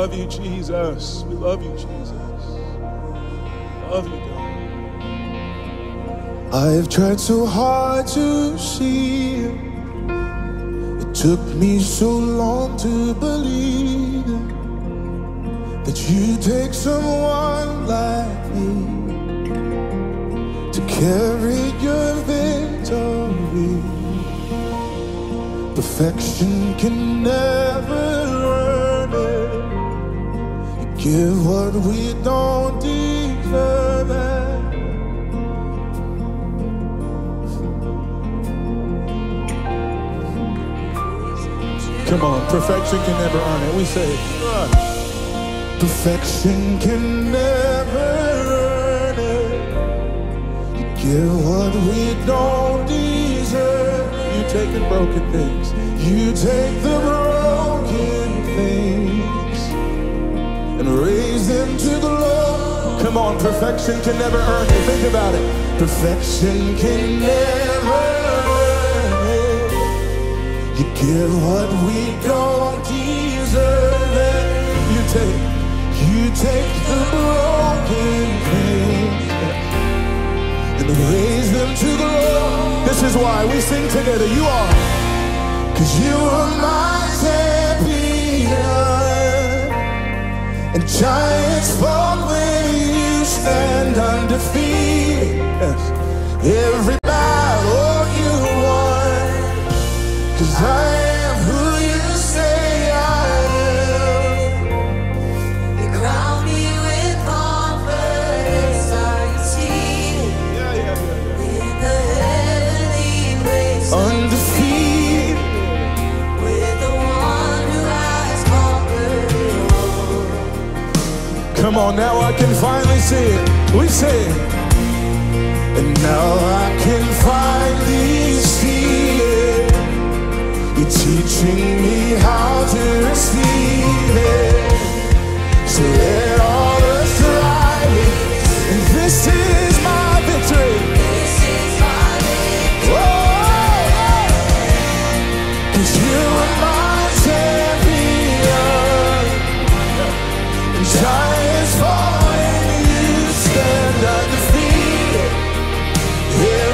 love you, Jesus. We love you, Jesus. Love you, God. I've tried so hard to see you. It took me so long to believe that you take someone like me to carry your victory. Perfection can never give what we don't deserve. Come on, perfection can never earn it. We say, it. perfection can never earn it. You give what we don't deserve. You take the broken things. You take the broken Come on, perfection can never earn it. Think about it. Perfection can never earn it. You give what we don't deserve. And you take, you take the broken things and raise them to Lord. This is why we sing together. You are, cause you are my champion. And giants fall Every battle you won. Cause I am who you say I am. You crown me with confidence. I am seated Yeah, yeah, yeah, in the heavenly place Undefeated. with the one who has conquered all. Come on, now I can finally see it. We say it. And now I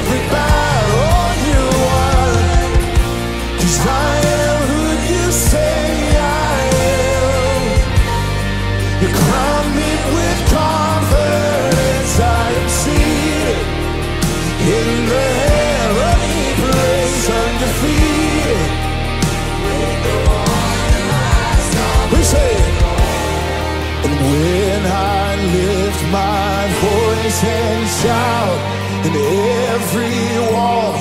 Every voice and shout, and every wall,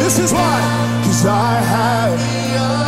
this is why, cause I have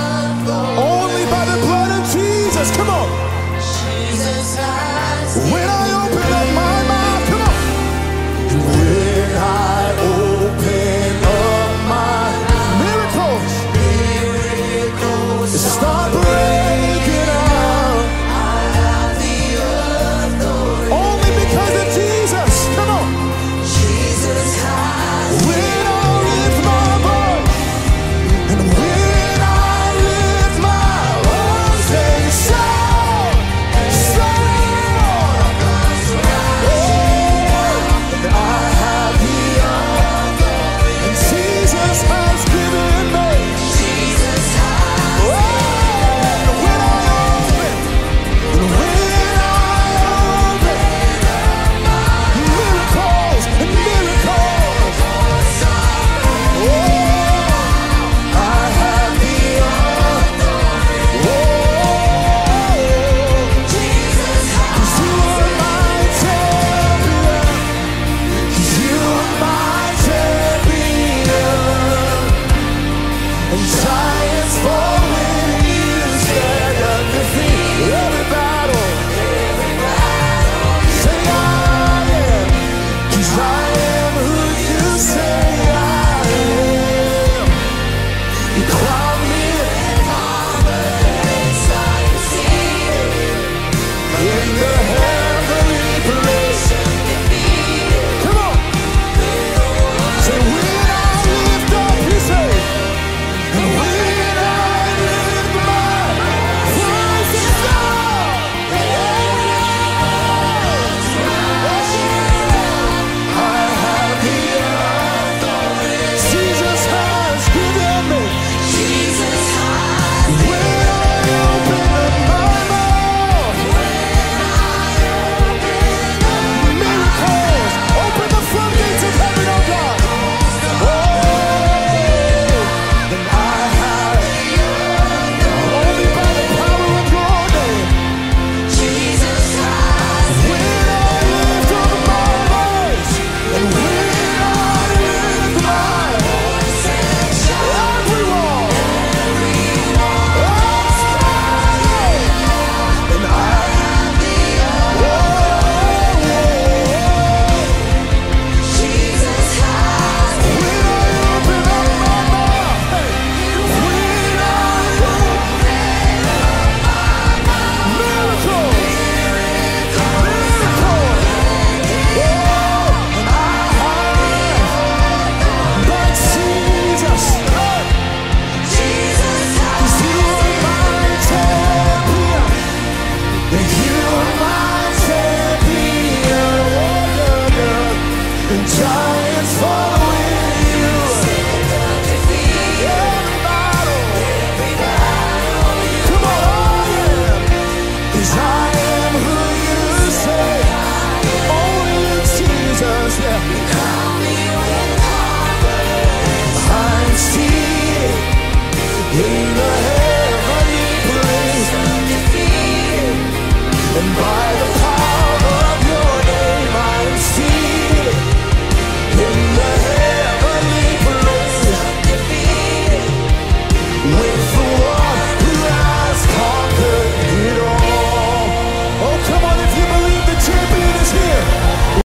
and fall.